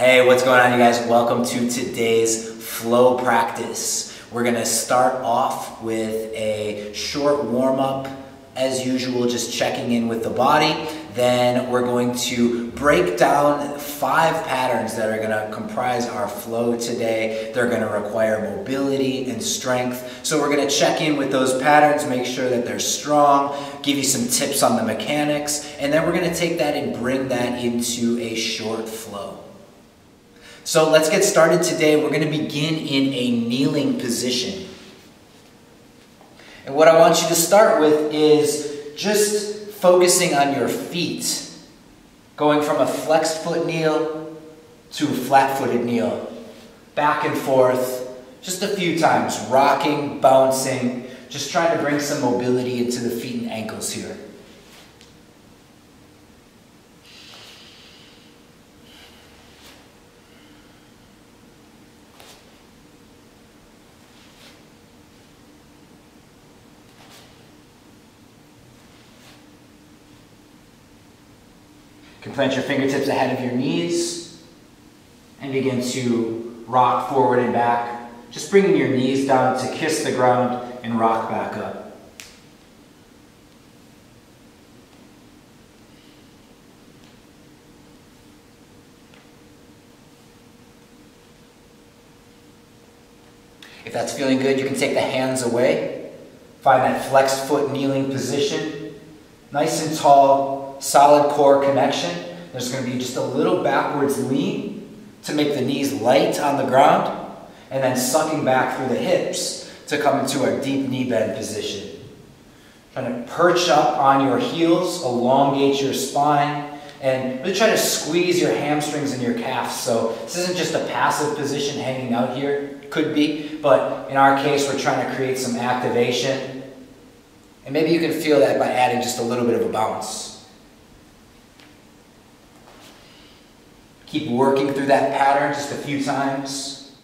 Hey, what's going on, you guys? Welcome to today's flow practice. We're gonna start off with a short warm up, as usual, just checking in with the body. Then we're going to break down five patterns that are gonna comprise our flow today. They're gonna require mobility and strength. So we're gonna check in with those patterns, make sure that they're strong, give you some tips on the mechanics, and then we're gonna take that and bring that into a short flow. So let's get started today. We're going to begin in a kneeling position. And what I want you to start with is just focusing on your feet, going from a flexed foot kneel to a flat footed kneel, back and forth, just a few times, rocking, bouncing, just trying to bring some mobility into the feet and ankles here. You can plant your fingertips ahead of your knees and begin to rock forward and back. Just bringing your knees down to kiss the ground and rock back up. If that's feeling good, you can take the hands away. Find that flexed foot kneeling position. Nice and tall, solid core connection. There's going to be just a little backwards lean to make the knees light on the ground, and then sucking back through the hips to come into a deep knee bend position. Trying to perch up on your heels, elongate your spine, and really try to squeeze your hamstrings and your calves. So this isn't just a passive position hanging out here, could be, but in our case, we're trying to create some activation. And maybe you can feel that by adding just a little bit of a bounce. Keep working through that pattern just a few times.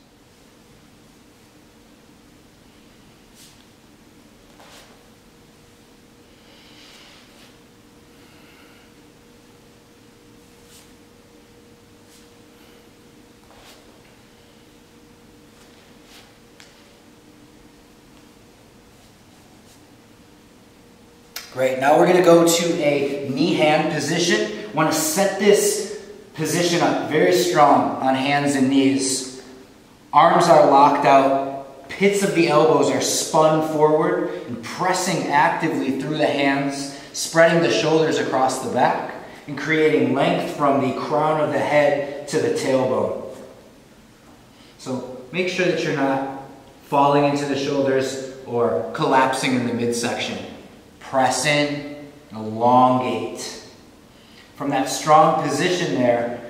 Great, now we're gonna go to a knee hand position. Want to set this Position up very strong on hands and knees. Arms are locked out. Pits of the elbows are spun forward and pressing actively through the hands, spreading the shoulders across the back and creating length from the crown of the head to the tailbone. So make sure that you're not falling into the shoulders or collapsing in the midsection. Press in, elongate. From that strong position there,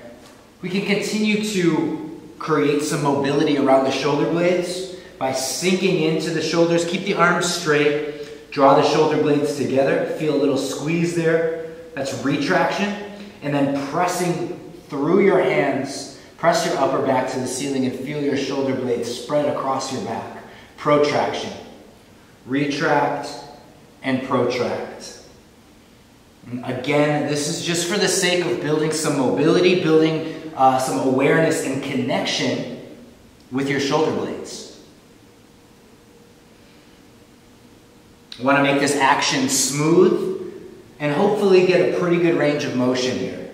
we can continue to create some mobility around the shoulder blades by sinking into the shoulders. Keep the arms straight. Draw the shoulder blades together. Feel a little squeeze there. That's retraction. And then pressing through your hands. Press your upper back to the ceiling and feel your shoulder blades spread across your back. Protraction. Retract and protract. Again, this is just for the sake of building some mobility, building uh, some awareness and connection with your shoulder blades. You want to make this action smooth and hopefully get a pretty good range of motion here.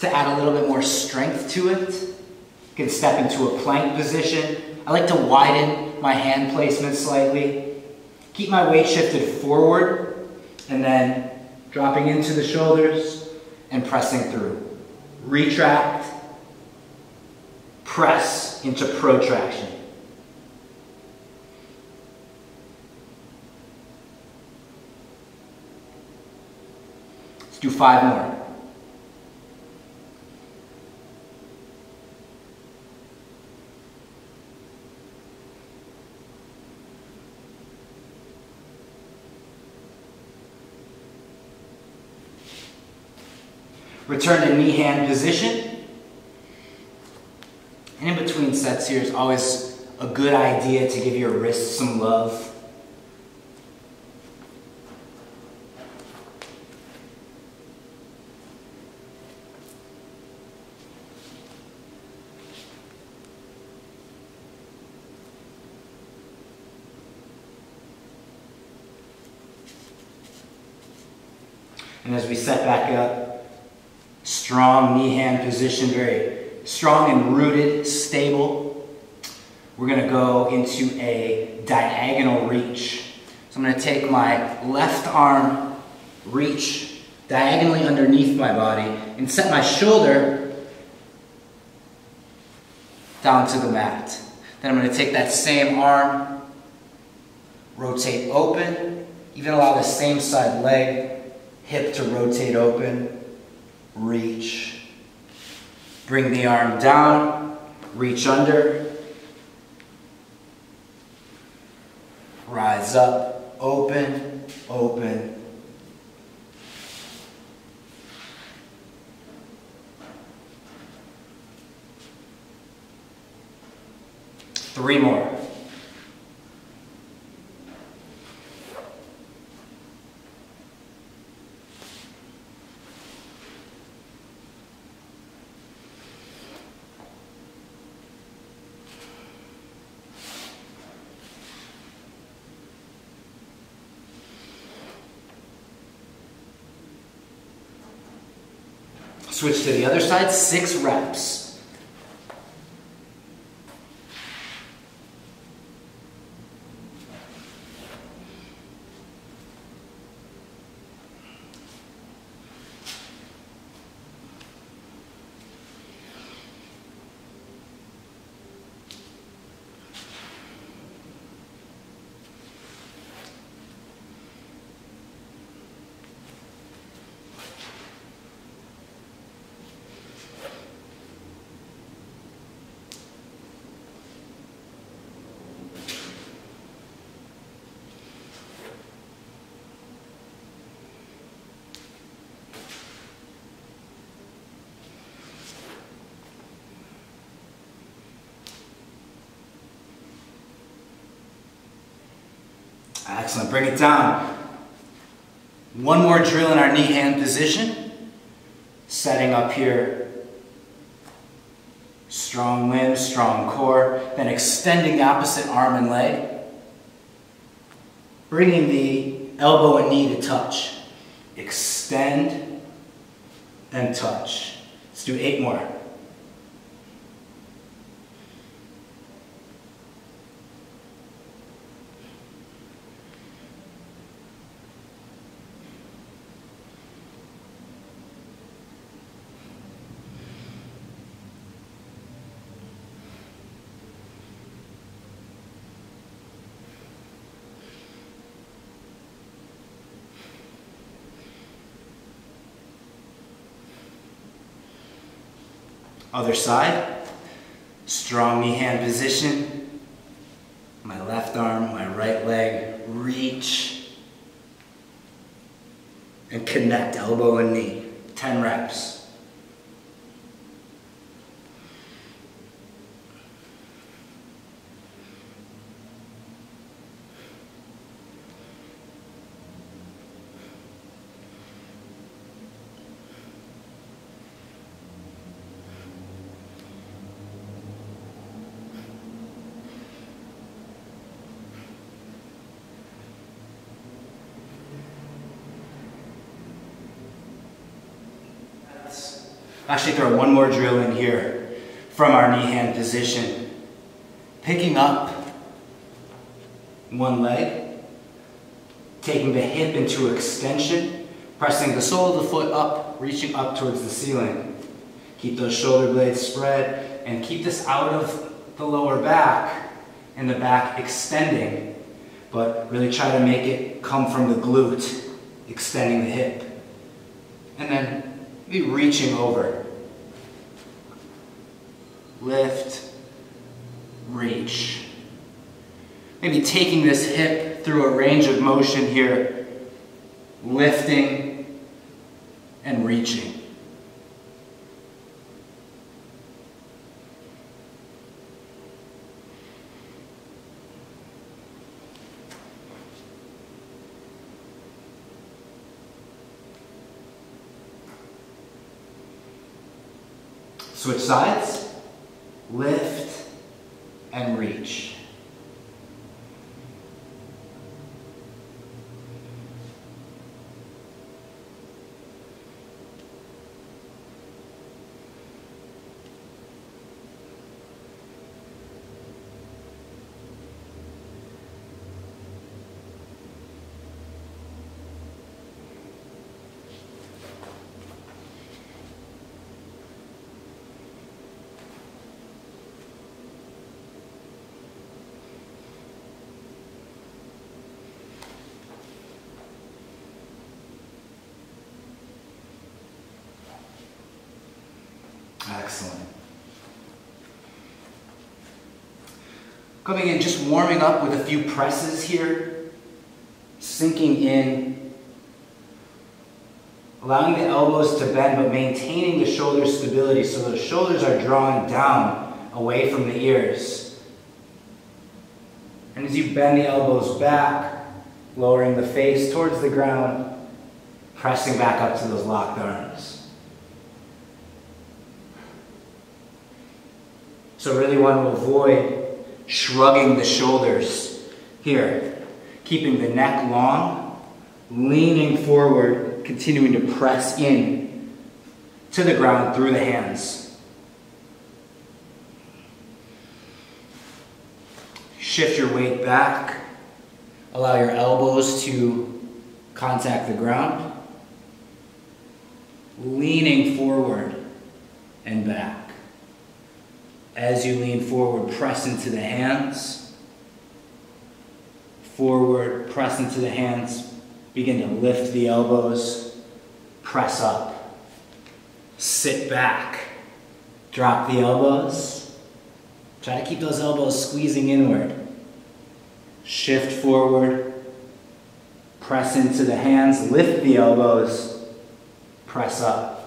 To add a little bit more strength to it, you can step into a plank position. I like to widen my hand placement slightly. Keep my weight shifted forward and then dropping into the shoulders and pressing through. Retract, press into protraction. Let's do five more. Return to knee hand position. And in between sets here is always a good idea to give your wrists some love. And as we set back up, strong knee hand position, very strong and rooted, stable. We're going to go into a diagonal reach. So I'm to take my left arm, reach diagonally underneath my body, and set my shoulder down to the mat. Then I'm to take that same arm, rotate open, even allow the same side leg hip to rotate open, reach. Bring the arm down, reach under, rise up, open, open. Three more. Switch to the other side, six reps. Excellent, bring it down. One more drill in our knee hand position. Setting up here. Strong limbs, strong core. Then extending the opposite arm and leg. Bringing the elbow and knee to touch. Extend and touch. Let's do eight more. Other side, strong knee hand position. My left arm, my right leg, reach. And connect elbow and knee, 10 reps. Actually throw one more drill in here from our knee hand position. Picking up one leg, taking the hip into extension, pressing the sole of the foot up, reaching up towards the ceiling. Keep those shoulder blades spread and keep this out of the lower back and the back extending, but really try to make it come from the glute, extending the hip. And then be reaching over. Lift, reach. Maybe taking this hip through a range of motion here, lifting and reaching. Switch sides, lift, and reach. excellent. Coming in, just warming up with a few presses here, sinking in, allowing the elbows to bend, but maintaining the shoulder stability so the shoulders are drawn down away from the ears. And as you bend the elbows back, lowering the face towards the ground, pressing back up to those locked arms. So really want to avoid shrugging the shoulders here, keeping the neck long, leaning forward, continuing to press in to the ground through the hands. Shift your weight back. Allow your elbows to contact the ground. Leaning forward and back. As you lean forward, press into the hands. Forward, press into the hands. Begin to lift the elbows. Press up. Sit back. Drop the elbows. Try to keep those elbows squeezing inward. Shift forward. Press into the hands. Lift the elbows. Press up.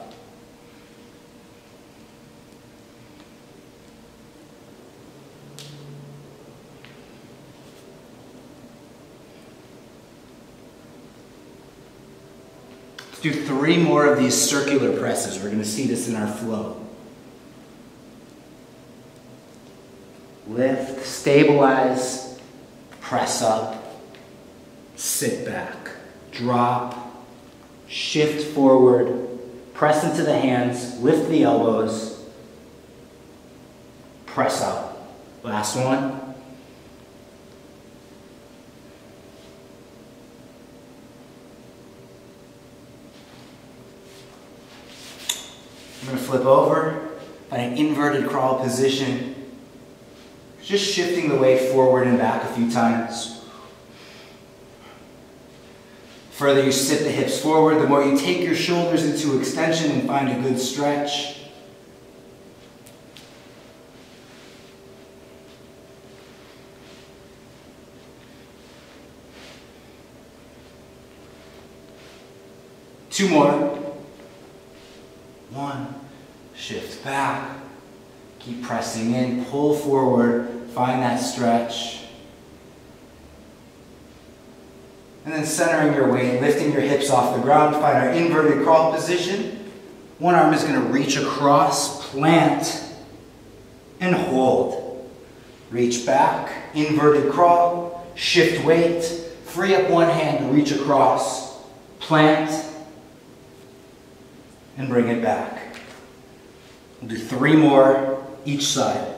Do three more of these circular presses. We're going to see this in our flow. Lift, stabilize, press up, sit back, drop, shift forward, press into the hands, lift the elbows, press up. Last one. Going to flip over, find an inverted crawl position. Just shifting the weight forward and back a few times. Further you sit the hips forward, the more you take your shoulders into extension and find a good stretch. Two more. One, shift back, keep pressing in, pull forward, find that stretch. And then centering your weight, lifting your hips off the ground, find our inverted crawl position. One arm is going to reach across, plant, and hold. Reach back, inverted crawl, shift weight, free up one hand reach across, plant, and bring it back. We'll do three more each side.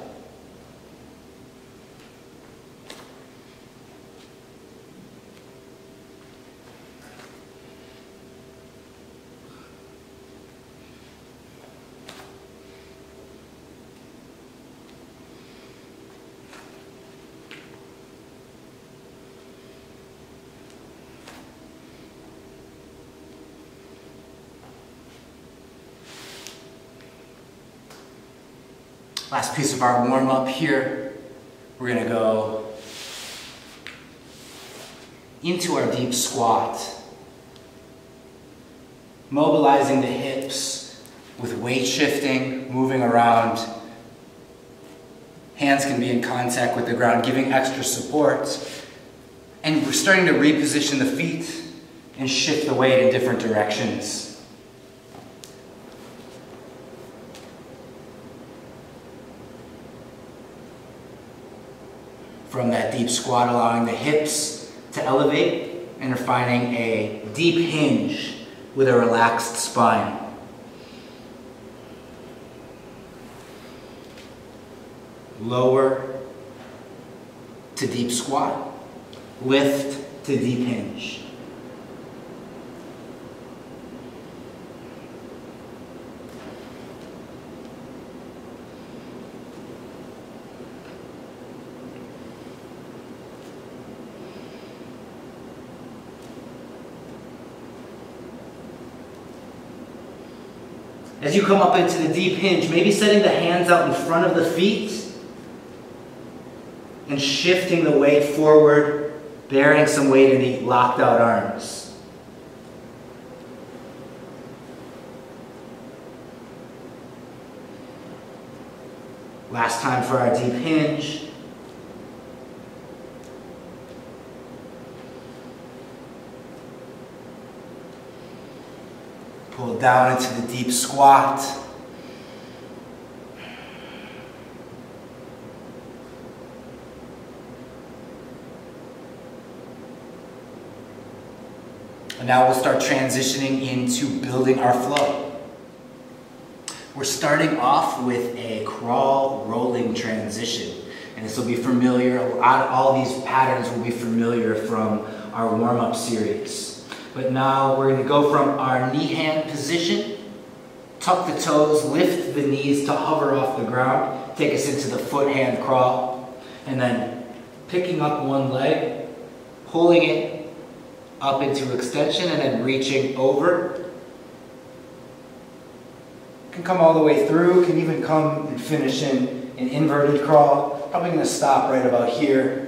Piece of our warm up here, we're gonna go into our deep squat. Mobilizing the hips with weight shifting, moving around. Hands can be in contact with the ground, giving extra support. And we're starting to reposition the feet and shift the weight in different directions. From that deep squat, allowing the hips to elevate and you're finding a deep hinge with a relaxed spine. Lower to deep squat, lift to deep hinge. As you come up into the deep hinge, maybe setting the hands out in front of the feet. and shifting the weight forward, bearing some weight in the locked out arms. Last time for our deep hinge. Pull down into the deep squat. And now we'll start transitioning into building our flow. We're starting off with a crawl rolling transition. And this will be familiar, all these patterns will be familiar from our warm-up series. But now we're gonna go from our knee hand position, tuck the toes, lift the knees to hover off the ground, take us into the foot hand crawl, and then picking up one leg, pulling it up into extension, and then reaching over can come all the way through, can even come and finish in an inverted crawl. Probably gonna stop right about here.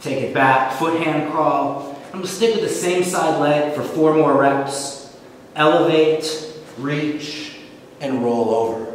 Take it back, foot hand crawl. I'm gonna stick with the same side leg for four more reps. Elevate, reach, and roll over.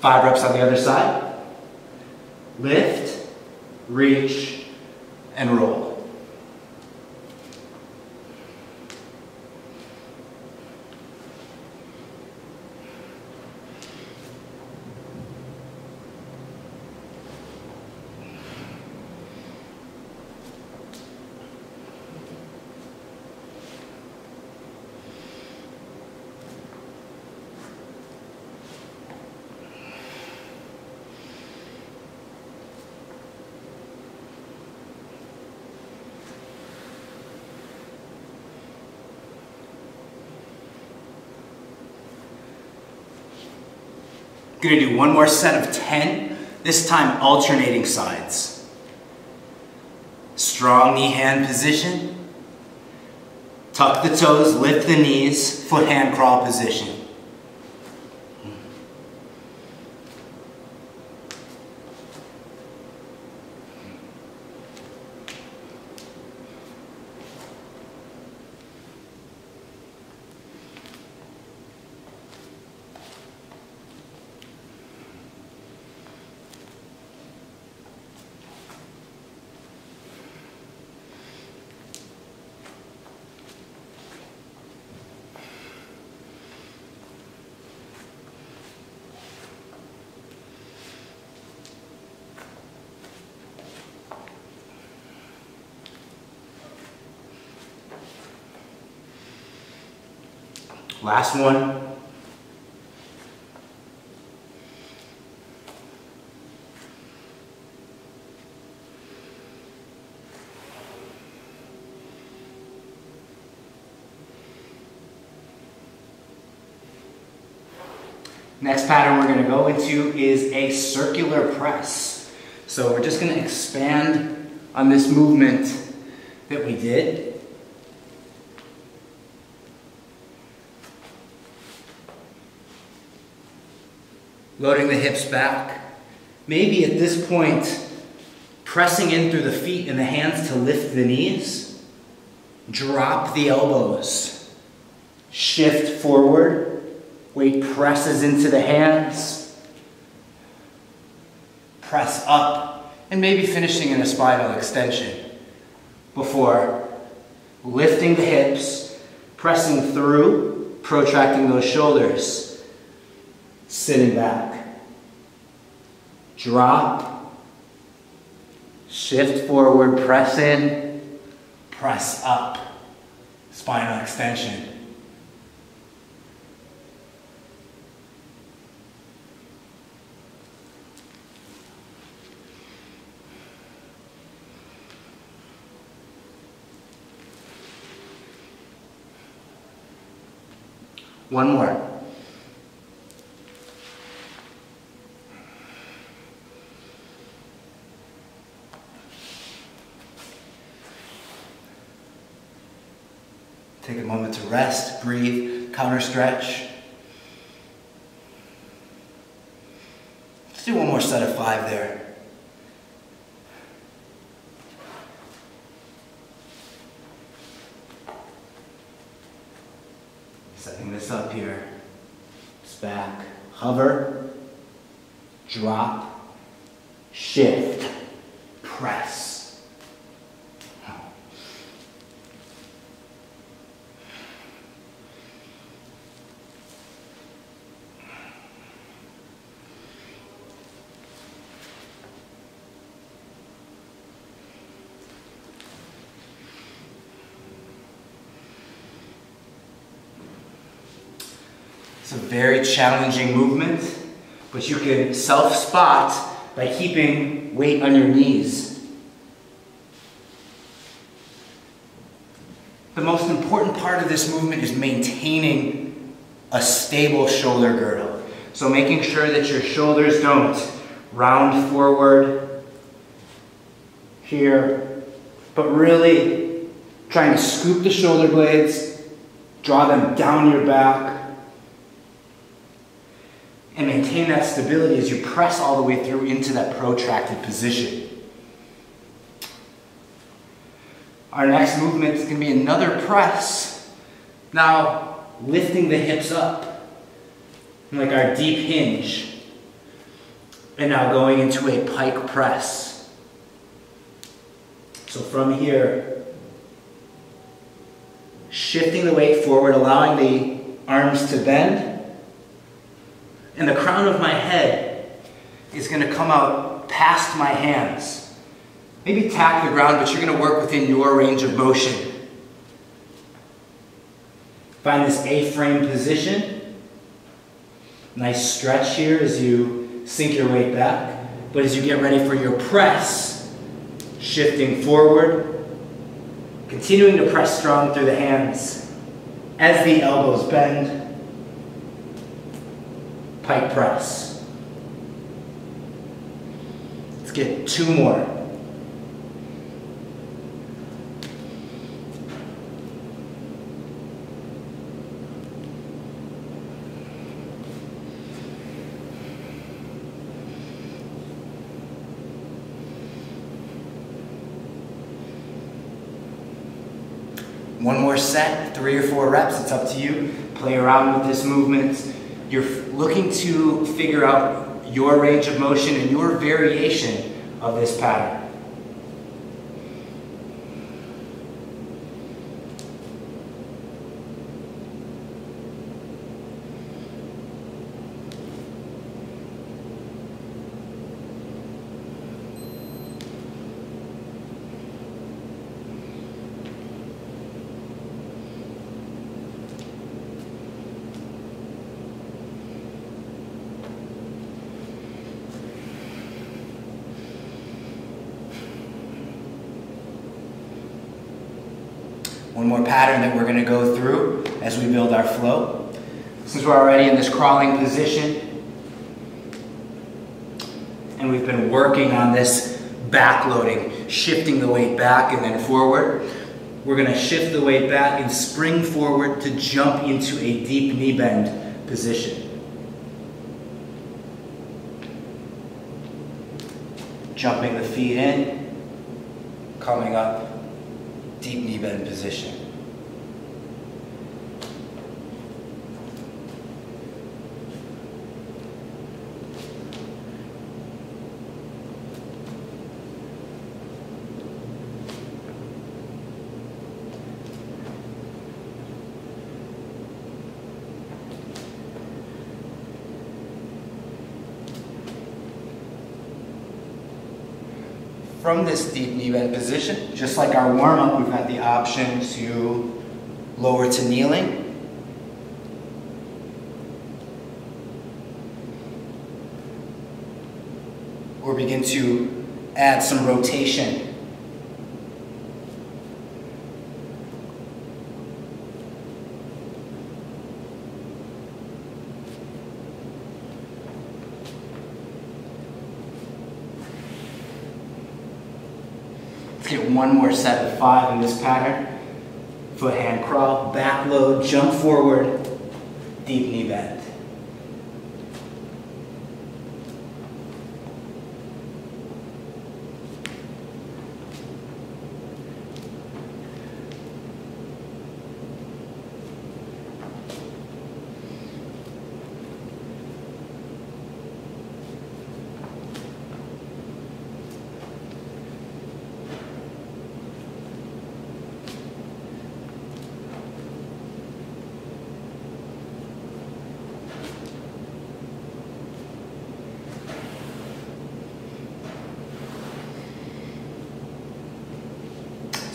Five reps on the other side. Lift, reach, and roll. Gonna do one more set of 10, this time alternating sides. Strong knee hand position. Tuck the toes, lift the knees, foot hand crawl position. Last one. Next pattern we're going to go into is a circular press. So we're just going to expand on this movement that we did. Loading the hips back. Maybe at this point, pressing in through the feet and the hands to lift the knees. Drop the elbows. Shift forward. Weight presses into the hands. Press up. And maybe finishing in a spinal extension before lifting the hips, pressing through, protracting those shoulders sitting back drop, shift forward, press in, press up, spinal extension. One more. Rest, breathe, counter stretch. Let's do one more set of five there. Setting this up here. It's back. Hover, drop, shift, press. It's a very challenging movement, but you can self-spot by keeping weight on your knees. The most important part of this movement is maintaining a stable shoulder girdle. So making sure that your shoulders don't round forward here, but really trying to scoop the shoulder blades, draw them down your back, and maintain that stability as you press all the way through into that protracted position. Our next movement is going to be another press. Now, lifting the hips up, like our deep hinge. And now going into a pike press. So from here, shifting the weight forward, allowing the arms to bend, and the crown of my head is going to come out past my hands. Maybe tap the ground, but you're going to work within your range of motion. Find this A-frame position. Nice stretch here as you sink your weight back. But as you get ready for your press, shifting forward, continuing to press strong through the hands as the elbows bend pike press. Let's get two more. One more set, three or four reps, it's up to you. Play around with this movement. You're looking to figure out your range of motion and your variation of this pattern. One more pattern that we're going to go through as we build our flow. Since we're already in this crawling position, and we've been working on this back loading, shifting the weight back and then forward, we're going to shift the weight back and spring forward to jump into a deep knee bend position. Jumping the feet in, coming up deep knee bend position. From this deep knee bend position, just like our warm-up, we've got the option to lower to kneeling. Or begin to add some rotation Let's get one more set of five in this pattern. Foot hand crawl, back load, jump forward, deep knee bend.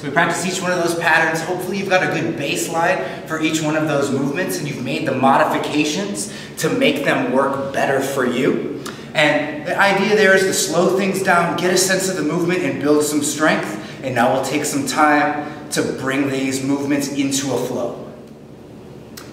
We practice each one of those patterns. Hopefully you've got a good baseline for each one of those movements and you've made the modifications to make them work better for you. And the idea there is to slow things down, get a sense of the movement and build some strength. And now we'll take some time to bring these movements into a flow.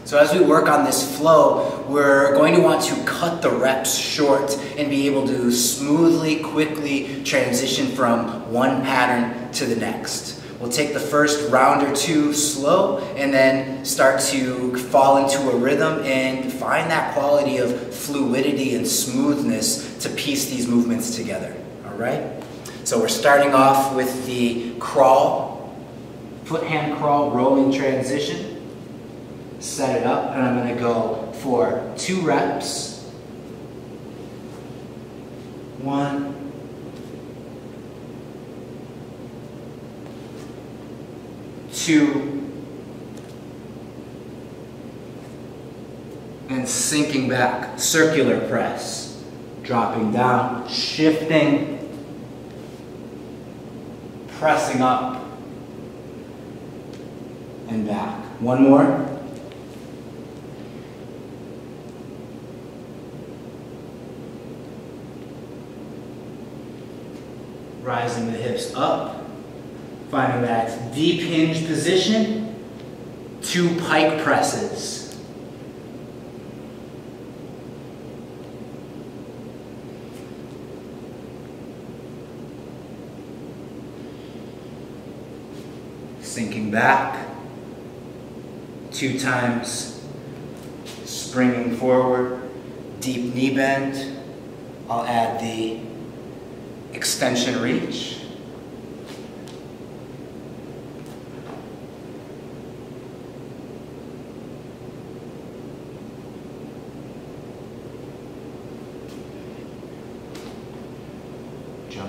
So as we work on this flow, we're going to want to cut the reps short and be able to smoothly, quickly transition from one pattern to the next. We'll take the first round or two slow and then start to fall into a rhythm and find that quality of fluidity and smoothness to piece these movements together. All right? So we're starting off with the crawl, foot hand crawl, rolling transition. Set it up and I'm going to go for two reps. One, two, and sinking back, circular press, dropping down, shifting, pressing up, and back. One more. Rising the hips up. Finding that deep hinge position, two pike presses. Sinking back, two times, springing forward, deep knee bend. I'll add the extension reach.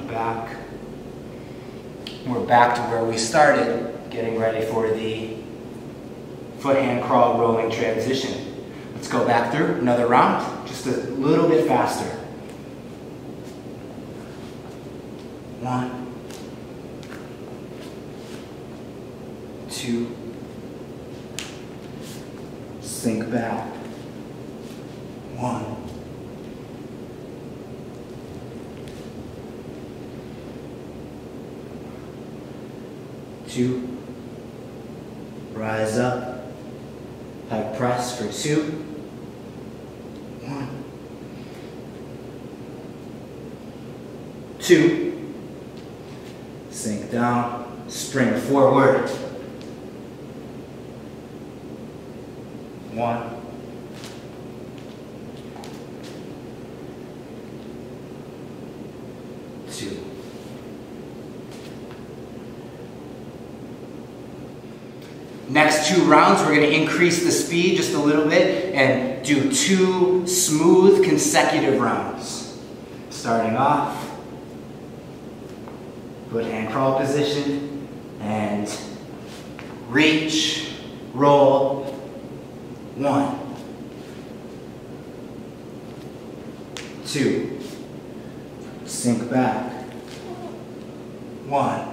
Back. We're back to where we started, getting ready for the foot hand crawl rolling transition. Let's go back through another round, just a little bit faster. One, two, sink back. One, two, rise up, pike press for two, one, two, sink down, spring forward, one, two. Next two rounds, we're going to increase the speed just a little bit and do two smooth consecutive rounds. Starting off, foot hand crawl position, and reach, roll, one, two, sink back, one,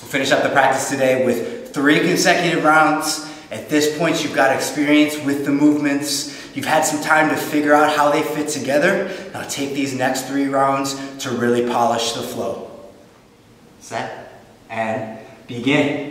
We'll finish up the practice today with three consecutive rounds. At this point, you've got experience with the movements. You've had some time to figure out how they fit together. Now take these next three rounds to really polish the flow. Set and begin.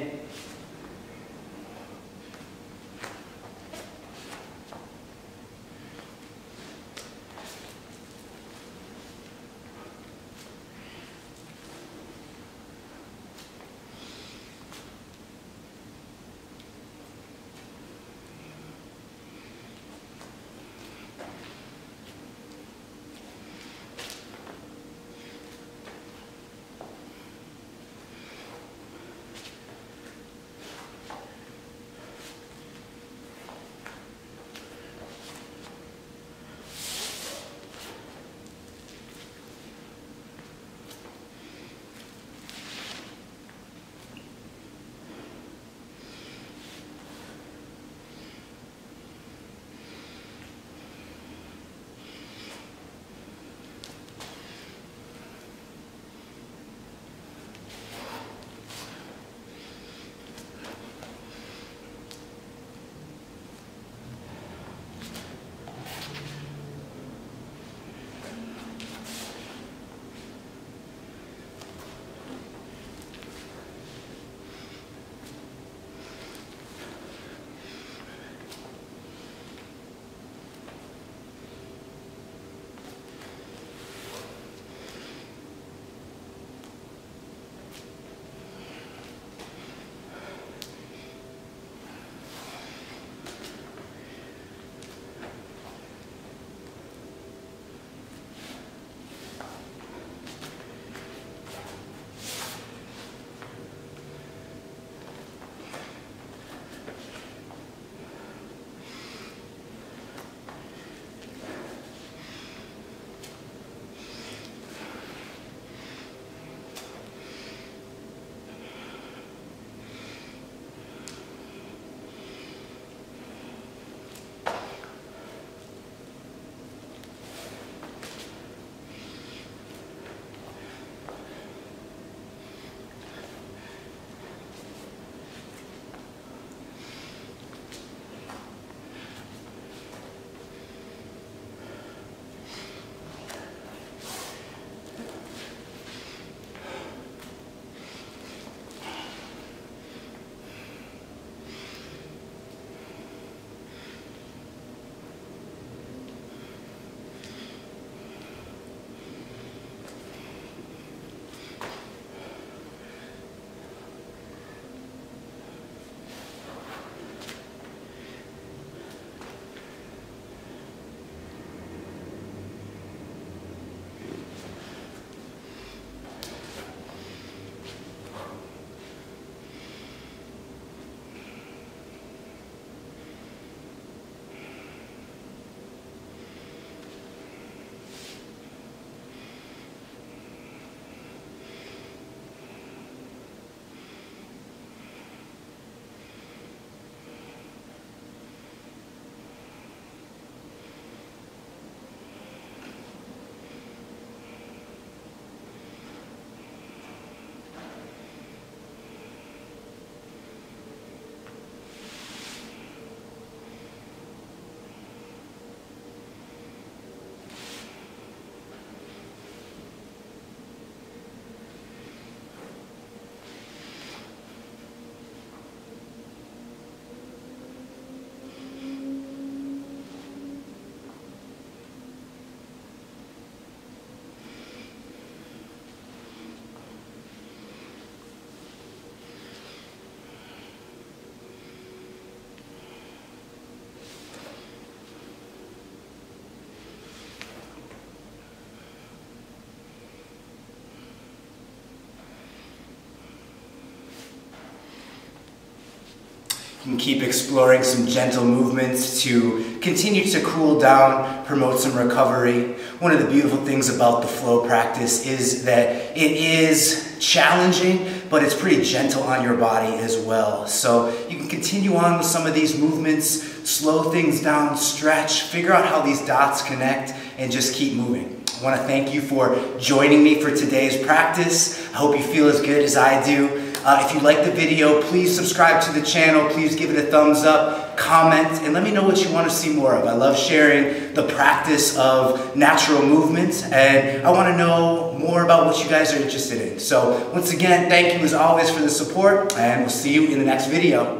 You can keep exploring some gentle movements to continue to cool down, promote some recovery. One of the beautiful things about the flow practice is that it is challenging, but it's pretty gentle on your body as well. So you can continue on with some of these movements, slow things down, stretch, figure out how these dots connect, and just keep moving. I want to thank you for joining me for today's practice. I hope you feel as good as I do. Uh, if you like the video, please subscribe to the channel. Please give it a thumbs up, comment, and let me know what you want to see more of. I love sharing the practice of natural movement, and I want to know more about what you guys are interested in. So once again, thank you as always for the support, and we'll see you in the next video.